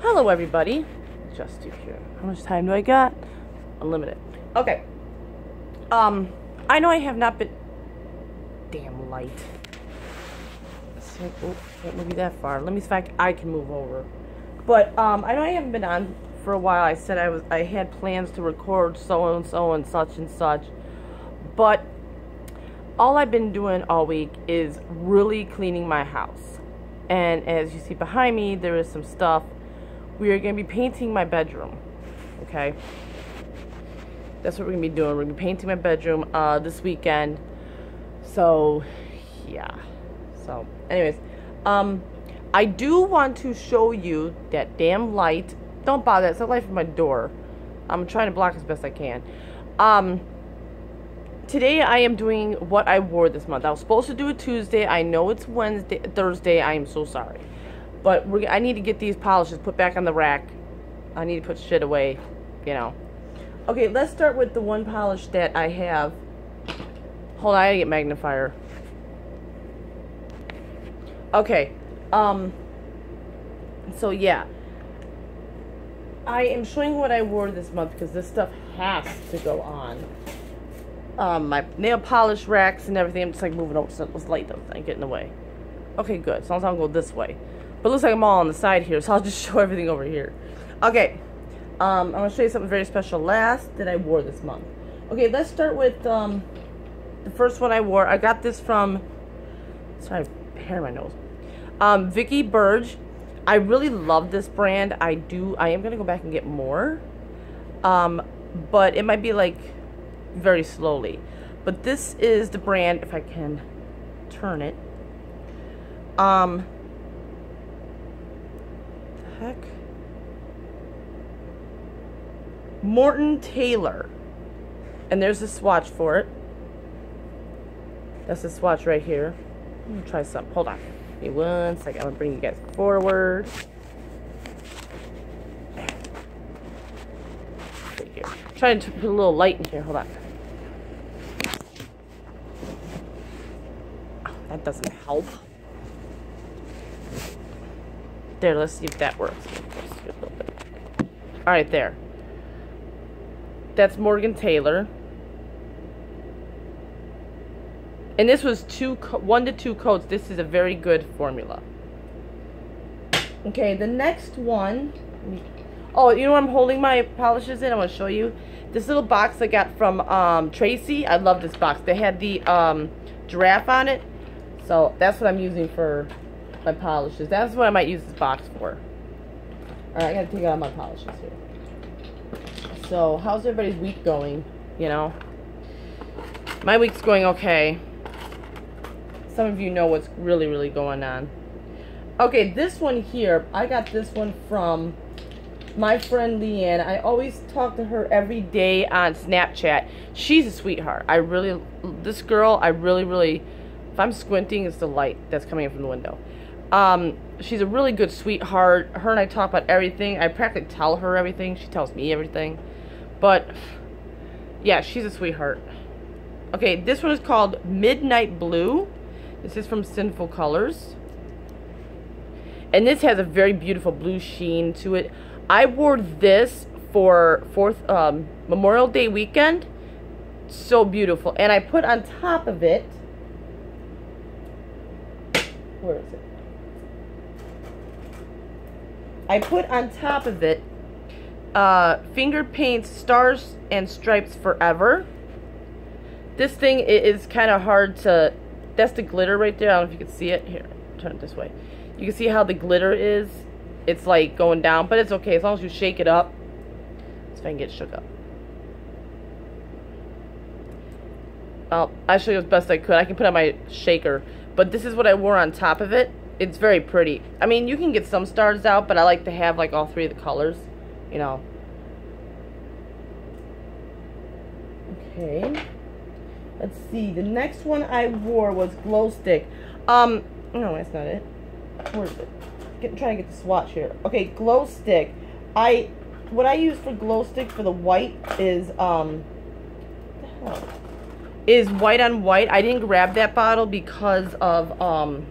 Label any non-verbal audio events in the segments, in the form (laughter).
Hello, everybody. Just you here. How much time do I got? Unlimited. Okay. Um, I know I have not been. Damn light. oh, can't move you that far. Let me see if I, I can move over. But um, I know I haven't been on for a while. I said I was I had plans to record so and so and such and such, but all I've been doing all week is really cleaning my house. And as you see behind me, there is some stuff. We are going to be painting my bedroom. Okay? That's what we're going to be doing. We're going to be painting my bedroom uh, this weekend. So, yeah. So, anyways, um, I do want to show you that damn light. Don't bother. It's a light from my door. I'm trying to block as best I can. Um, today I am doing what I wore this month. I was supposed to do it Tuesday. I know it's Wednesday, Thursday. I am so sorry. But I need to get these polishes put back on the rack. I need to put shit away, you know. Okay, let's start with the one polish that I have. Hold on, I gotta get magnifier. Okay, um, so yeah. I am showing what I wore this month because this stuff has to go on um, my nail polish racks and everything. I'm just like moving over so it's light though, get in the way. Okay, good. So I'm gonna go this way. But looks like I'm all on the side here, so I'll just (laughs) show everything over here. Okay. Um, I'm gonna show you something very special last that I wore this month. Okay, let's start with um, the first one I wore. I got this from sorry, hair in my nose. Um, Vicky Burge. I really love this brand. I do. I am gonna go back and get more. Um, but it might be like very slowly. But this is the brand, if I can turn it. Um, Morgan Taylor. And there's a swatch for it. That's the swatch right here. Try some. Hold on. Give me one second. I'm to bring you guys forward. Right here. trying to put a little light in here. Hold on. That doesn't help. There, let's see if that works. Alright, there. That's Morgan Taylor. And this was two, one to two coats. This is a very good formula. Okay, the next one. Oh, you know what I'm holding my polishes in? I want to show you. This little box I got from um, Tracy. I love this box. They had the um, giraffe on it. So that's what I'm using for my polishes. That's what I might use this box for. Alright, I gotta take out my polishes here. So, how's everybody's week going? You know? My week's going okay. Some of you know what's really, really going on. Okay, this one here, I got this one from my friend Leanne. I always talk to her every day on Snapchat. She's a sweetheart. I really, this girl, I really, really if I'm squinting, it's the light that's coming in from the window. Um, she's a really good sweetheart. Her and I talk about everything. I practically tell her everything. She tells me everything. But, yeah, she's a sweetheart. Okay, this one is called Midnight Blue. This is from Sinful Colors. And this has a very beautiful blue sheen to it. I wore this for fourth um, Memorial Day weekend. So beautiful. And I put on top of it where is it? I put on top of it uh, finger paints stars and stripes forever. This thing is kind of hard to, that's the glitter right there. I don't know if you can see it. Here, turn it this way. You can see how the glitter is. It's like going down, but it's okay as long as you shake it up. Let's if I can get shook up. Well, I show you as best I could. I can put on my shaker. But this is what I wore on top of it. It's very pretty. I mean, you can get some stars out, but I like to have like all three of the colors, you know. Okay. Let's see. The next one I wore was glow stick. Um, no, that's not it. Where is it? Get, trying to get the swatch here. Okay, glow stick. I, what I use for glow stick for the white is, um, the hell? is white on white. I didn't grab that bottle because of um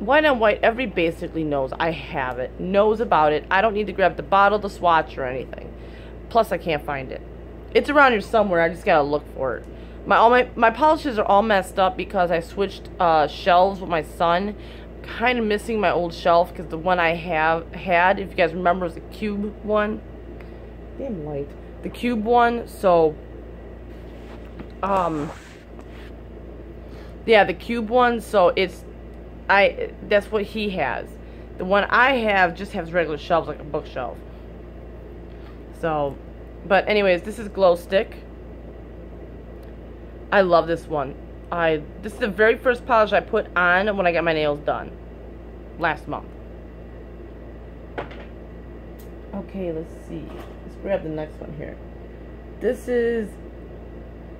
white on white, every basically knows I have it, knows about it. I don't need to grab the bottle, the swatch, or anything. Plus, I can't find it. It's around here somewhere. I just gotta look for it. My all my my polishes are all messed up because I switched uh, shelves with my son. Kind of missing my old shelf because the one I have had, if you guys remember, was the cube one. Damn light. The cube one. So, um, yeah, the cube one. So it's I that's what he has. The one I have just has regular shelves like a bookshelf. So, but anyways, this is glow stick. I love this one. I this is the very first polish I put on when I got my nails done last month. Okay, let's see. Let's grab the next one here. This is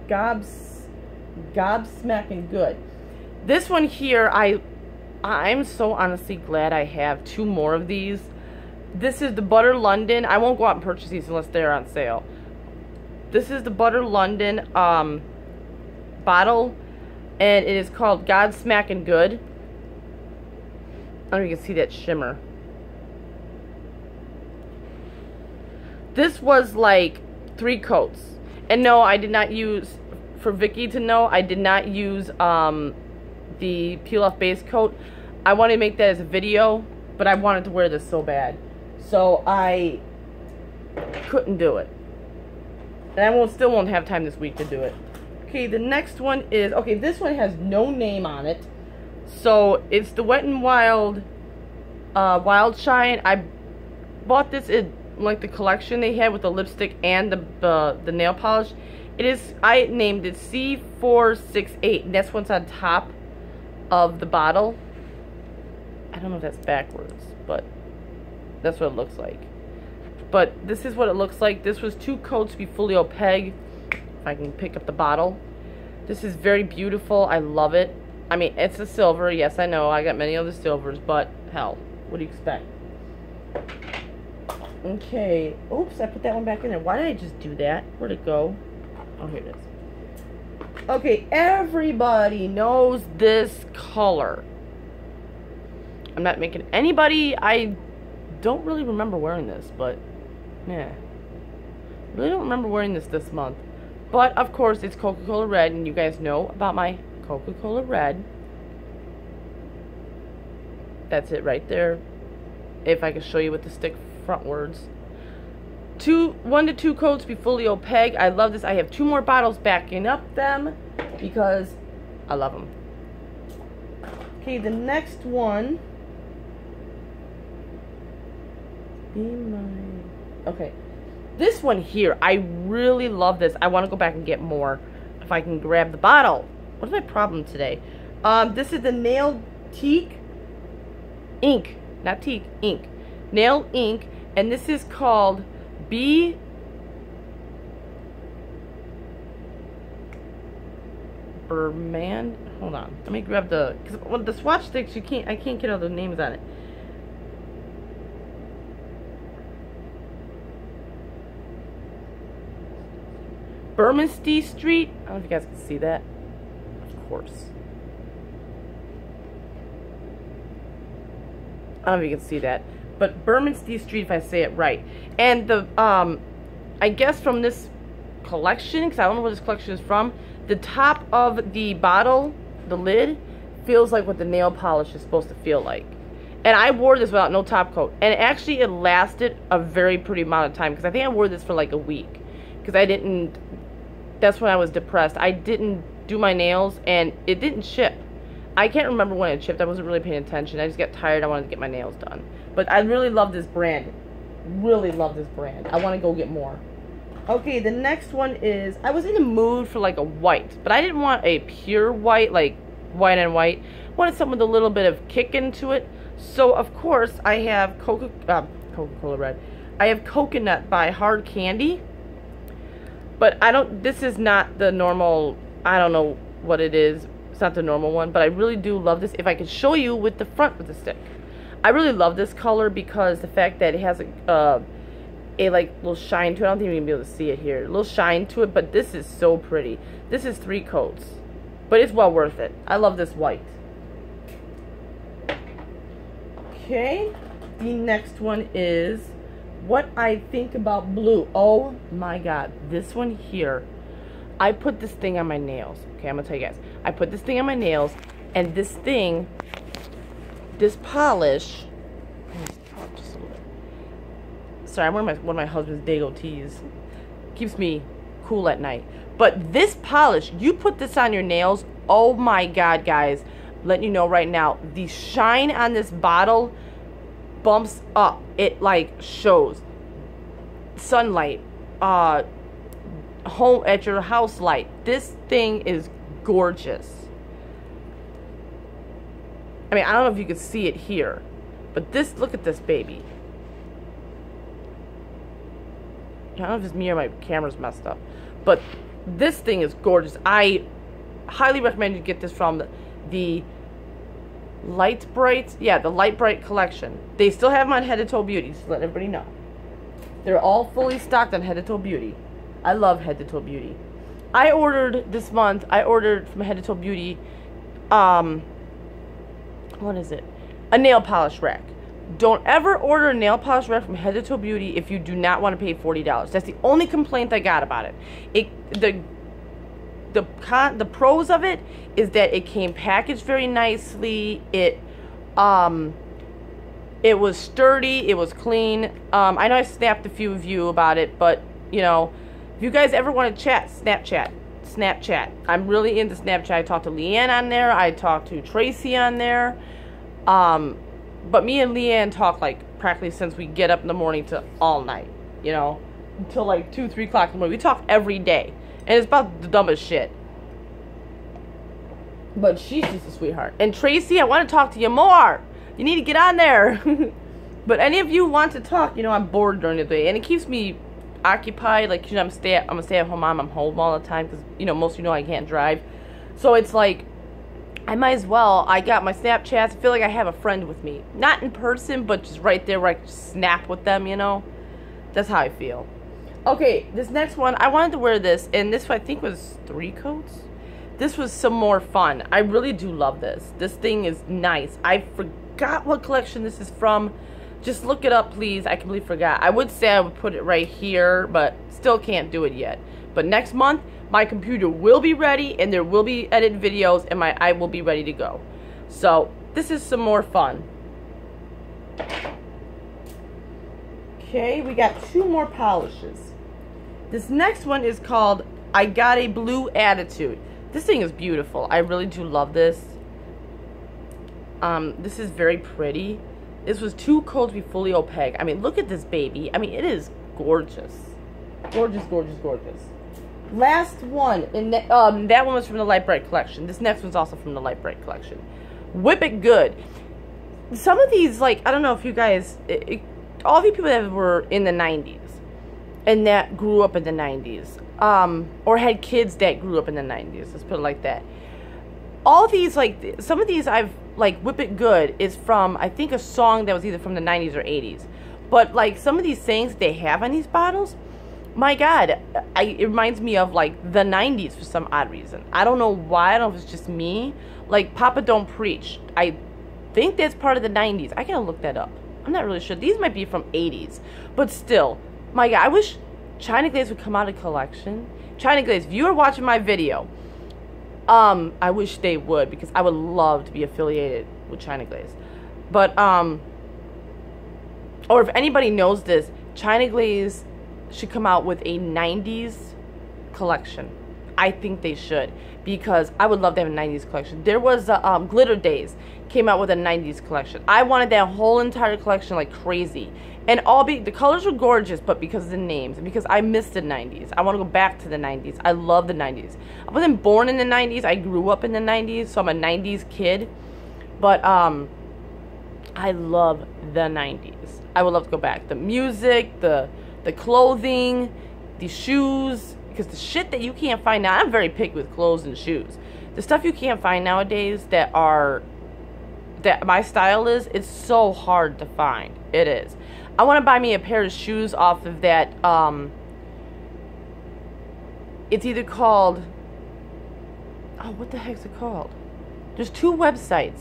Gobs Gobsmacking Good. This one here I I'm so honestly glad I have two more of these. This is the Butter London. I won't go out and purchase these unless they're on sale. This is the Butter London um, bottle. And it is called Gobsmackin' Good. I don't know if you can see that shimmer. This was like three coats. And no, I did not use, for Vicky to know, I did not use um, the peel off base coat. I wanted to make that as a video, but I wanted to wear this so bad. So I couldn't do it. And I won't, still won't have time this week to do it. Okay, the next one is, okay, this one has no name on it. So it's the Wet n Wild uh, Wild Shine. I bought this in like the collection they had with the lipstick and the uh, the nail polish. It is, I named it C468, and that's what's on top of the bottle. I don't know if that's backwards, but that's what it looks like. But this is what it looks like. This was two coats to be fully opaque. If I can pick up the bottle. This is very beautiful. I love it. I mean, it's a silver. Yes, I know. I got many other silvers, but hell, what do you expect? Okay. Oops, I put that one back in there. Why did I just do that? Where'd it go? Oh, here it is. Okay, everybody knows this color. I'm not making anybody, I don't really remember wearing this, but yeah. Really don't remember wearing this this month. But, of course, it's Coca-Cola Red, and you guys know about my Coca-Cola Red. That's it right there. If I can show you with the stick frontwards two one to two coats be fully opaque. I love this. I have two more bottles backing up them because i love them okay the next one. Be okay. This one here i really love this. I want to go back and get more if i can grab the bottle. What's my problem today? Um this is the nail teak ink not teak ink. Nail ink and this is called B Berman. Hold on. Let me grab the because well, the swatch sticks you can't I can't get all the names on it. Bermondsey Street. I don't know if you guys can see that. Of course. I don't know if you can see that but Bermondsey Street, if I say it right. And the, um, I guess from this collection, because I don't know where this collection is from, the top of the bottle, the lid, feels like what the nail polish is supposed to feel like. And I wore this without no top coat. And actually, it lasted a very pretty amount of time. Because I think I wore this for like a week. Because I didn't... That's when I was depressed. I didn't do my nails. And it didn't chip. I can't remember when it chipped. I wasn't really paying attention. I just got tired. I wanted to get my nails done. But I really love this brand. Really love this brand. I want to go get more. Okay, the next one is, I was in the mood for like a white, but I didn't want a pure white, like white and white. I wanted something with a little bit of kick into it. So, of course, I have Coca, uh, Coca-Cola Red. I have Coconut by Hard Candy. But I don't, this is not the normal, I don't know what it is. It's not the normal one, but I really do love this. If I could show you with the front with the stick. I really love this color because the fact that it has a, uh, a like little shine to it. I don't think you're going to be able to see it here. A little shine to it, but this is so pretty. This is three coats, but it's well worth it. I love this white. Okay, the next one is what I think about blue. Oh my god, this one here. I put this thing on my nails. Okay, I'm gonna tell you guys. I put this thing on my nails, and this thing, this polish. Sorry, I'm wearing my, one of my husband's Dago tees. Keeps me cool at night. But this polish, you put this on your nails. Oh my god, guys. Letting you know right now, the shine on this bottle bumps up. It like shows sunlight, uh, home at your house light. This thing is gorgeous. I mean, I don't know if you can see it here, but this, look at this baby. I don't know if it's me or my camera's messed up, but this thing is gorgeous. I highly recommend you get this from the, Light Lite-Brite, yeah, the Light Bright collection. They still have them on Head to Toe Beauty, so let everybody know. They're all fully stocked on Head to Toe Beauty. I love Head to Toe Beauty. I ordered this month, I ordered from Head to Toe Beauty, um, what is it? A nail polish rack. Don't ever order a nail polish rack from Head to Toe Beauty if you do not want to pay $40. That's the only complaint I got about it. It the the con the pros of it is that it came packaged very nicely. It um it was sturdy, it was clean. Um I know I snapped a few of you about it, but you know, if you guys ever want to chat, Snapchat. Snapchat. I'm really into Snapchat. I talked to Leanne on there. I talked to Tracy on there. Um but me and Leanne talk like practically since we get up in the morning to all night, you know, until like two, three o'clock in the morning. We talk every day, and it's about the dumbest shit. But she's just a sweetheart. And Tracy, I want to talk to you more. You need to get on there. (laughs) but any of you want to talk, you know, I'm bored during the day, and it keeps me occupied. Like, you know, I'm stay, I'm a stay-at-home mom. I'm home all the time because you know most of you know I can't drive, so it's like I might as well. I got my Snapchats. I feel like I have a friend with me. Not in person, but just right there where I snap with them, you know? That's how I feel. Okay, this next one, I wanted to wear this, and this I think was three coats. This was some more fun. I really do love this. This thing is nice. I forgot what collection this is from. Just look it up, please. I completely forgot. I would say I would put it right here, but still can't do it yet. But next month, my computer will be ready and there will be edited videos and my I will be ready to go. So this is some more fun. Okay, we got two more polishes. This next one is called I Got a Blue Attitude. This thing is beautiful. I really do love this. Um, this is very pretty. This was too cold to be fully opaque. I mean, look at this baby. I mean, it is gorgeous. Gorgeous, gorgeous, gorgeous. Last one, and um, that one was from the Light Bright collection. This next one's also from the Light Bright collection. Whip It Good. Some of these, like, I don't know if you guys, it, it, all of you people that were in the 90s and that grew up in the 90s, um, or had kids that grew up in the 90s, let's put it like that. All these, like, some of these I've, like, Whip It Good is from, I think, a song that was either from the 90s or 80s. But, like, some of these things they have on these bottles, my god I, it reminds me of like the 90s for some odd reason. I don't know why i don't know if it's just me. Like papa don't preach i think that's part of the 90s i gotta look that up. I'm not really sure. These might be from 80s but still my god i wish china glaze would come out of collection. China glaze if you are watching my video um i wish they would because i would love to be affiliated with china glaze but um or if anybody knows this china glaze should come out with a 90s collection. I think they should because I would love to have a 90s collection. There was um, Glitter Days came out with a 90s collection. I wanted that whole entire collection like crazy. And all be the colors were gorgeous, but because of the names because I missed the 90s. I want to go back to the 90s. I love the 90s. I wasn't born in the 90s. I grew up in the 90s, so I'm a 90s kid. But um I love the 90s. I would love to go back. The music, the the clothing, the shoes, because the shit that you can't find now, I'm very picky with clothes and shoes. The stuff you can't find nowadays that are, that my style is, it's so hard to find. It is. I want to buy me a pair of shoes off of that, um, it's either called, oh, what the heck's it called? There's two websites.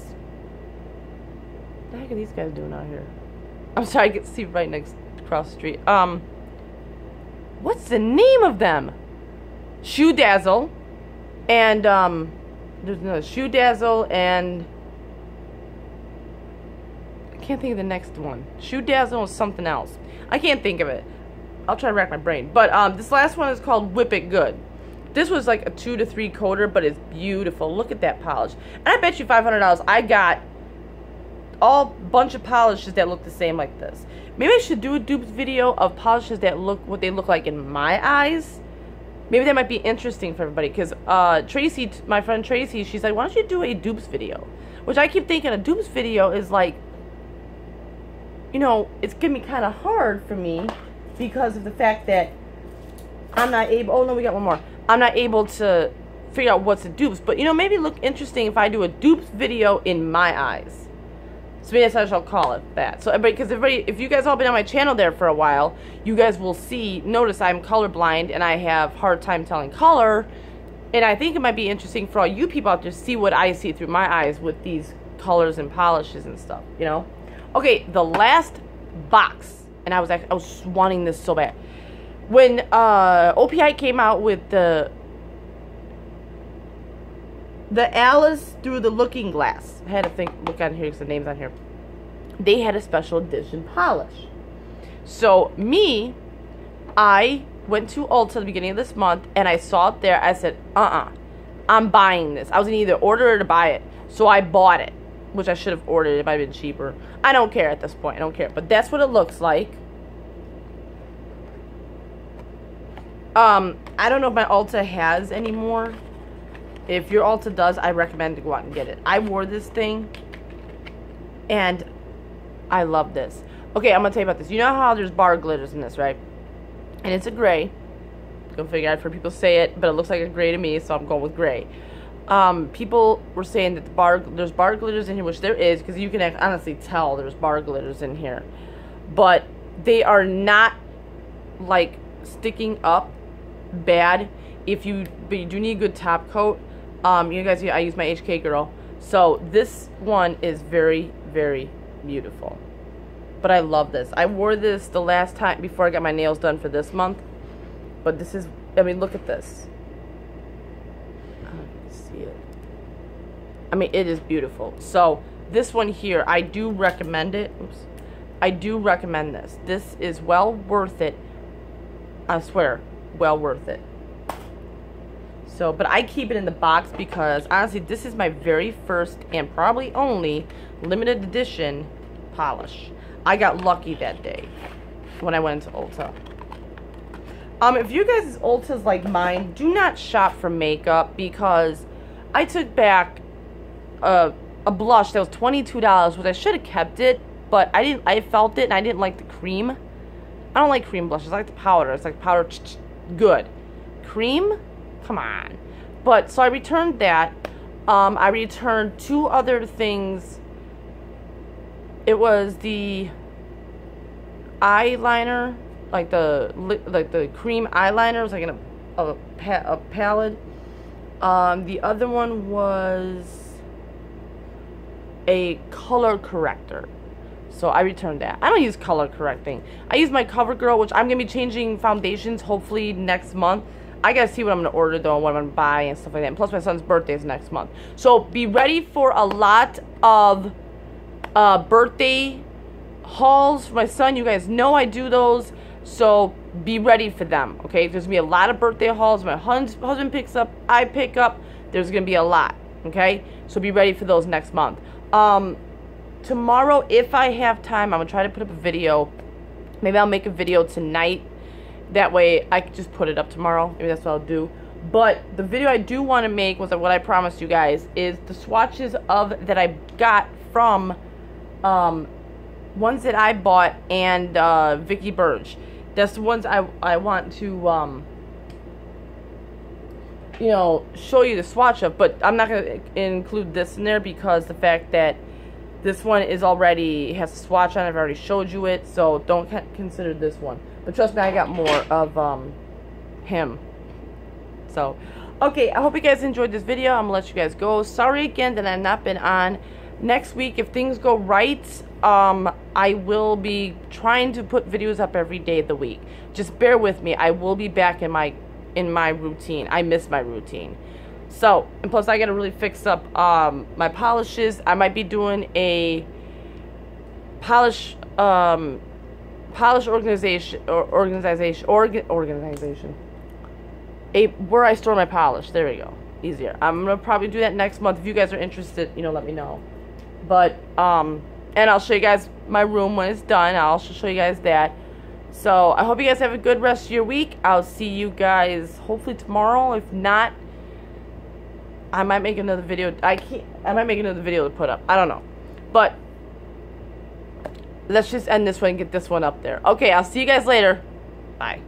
What the heck are these guys doing out here? I'm sorry, I can see right next across the street. Um, what's the name of them? Shoe Dazzle, and um, there's another Shoe Dazzle, and can't think of the next one. Shoe Dazzle is something else. I can't think of it. I'll try to rack my brain. But um, this last one is called Whip It Good. This was like a two to three coater, but it's beautiful. Look at that polish. And I bet you $500 I got all bunch of polishes that look the same like this. Maybe I should do a dupes video of polishes that look what they look like in my eyes. Maybe that might be interesting for everybody because uh, Tracy, my friend Tracy, she's like, why don't you do a dupes video? Which I keep thinking a dupes video is like, you know, it's gonna be kind of hard for me because of the fact that I'm not able. Oh no, we got one more. I'm not able to figure out what's a dupes, but you know, maybe look interesting if I do a dupes video in my eyes. So maybe that's I shall call it that. So everybody, because everybody, if you guys all been on my channel there for a while, you guys will see, notice I'm colorblind and I have hard time telling color. And I think it might be interesting for all you people out there to see what I see through my eyes with these colors and polishes and stuff, you know? Okay, the last box, and I was actually, I was wanting this so bad. When uh, OPI came out with the the Alice through the Looking Glass. I had to think, look on here because the name's on here. They had a special edition polish. So me, I went to Ulta the beginning of this month and I saw it there. I said, uh-uh, I'm buying this. I was to either order or buy it. So I bought it, which I should have ordered. Might have been cheaper. I don't care at this point. I don't care. But that's what it looks like. Um, I don't know if my Ulta has anymore. If your Ulta does, I recommend to go out and get it. I wore this thing, and I love this. Okay, I'm going to tell you about this. You know how there's bar glitters in this, right? And it's a gray. Go figure out for people say it, but it looks like a gray to me, so I'm going with gray. Um, people were saying that the bar there's bar glitters in here, which there is, because you can honestly tell there's bar glitters in here. But they are not, like, sticking up bad if you, but you do need a good top coat um, you guys, I use my HK Girl. So this one is very, very beautiful. But I love this. I wore this the last time before I got my nails done for this month. But this is, I mean, look at this. See it. I mean, it is beautiful. So this one here, I do recommend it. Oops. I do recommend this. This is well worth it. I swear, well worth it. So, but I keep it in the box because honestly, this is my very first and probably only limited edition polish. I got lucky that day when I went into Ulta. Um, if you guys' Ulta's like mine, do not shop for makeup because I took back a, a blush that was $22, which I should have kept it, but I didn't, I felt it and I didn't like the cream. I don't like cream blushes. I like the powder. It's like powder, good. Cream? Come on. But, so I returned that. Um, I returned two other things. It was the eyeliner, like the like the cream eyeliner. Was like in a, a, a palette. Um, the other one was a color corrector. So I returned that. I don't use color correcting. I use my CoverGirl, which I'm going to be changing foundations hopefully next month. I gotta see what I'm gonna order though and what I'm gonna buy and stuff like that. And plus my son's birthday is next month. So be ready for a lot of uh, birthday hauls for my son. You guys know I do those. So be ready for them. Okay, there's gonna be a lot of birthday hauls. My husband picks up, I pick up. There's gonna be a lot. Okay, so be ready for those next month. Um, tomorrow, if I have time, I'm gonna try to put up a video. Maybe I'll make a video tonight that way I can just put it up tomorrow. Maybe that's what I'll do. But the video I do want to make was what I promised you guys is the swatches of that I got from um, ones that I bought and uh, Vicky Burge. That's the ones I I want to um, you know show you the swatch of. But I'm not gonna include this in there because the fact that this one is already has a swatch on it. I've already showed you it, so don't consider this one. But trust me, I got more of um, him. So, okay, I hope you guys enjoyed this video. I'm going to let you guys go. Sorry again that I've not been on next week, if things go right, um, I will be trying to put videos up every day of the week. Just bear with me. I will be back in my in my routine. I miss my routine. So, and plus I gotta really fix up um, my polishes. I might be doing a polish um, polish organization or organization organ, organization a where I store my polish. There we go. Easier. I'm gonna probably do that next month. If you guys are interested, you know, let me know. But um, and I'll show you guys my room when it's done. I'll also show you guys that. So I hope you guys have a good rest of your week. I'll see you guys hopefully tomorrow. If not, I might make another video. I can't. I might make another video to put up. I don't know, but let's just end this one and get this one up there. Okay, I'll see you guys later. Bye.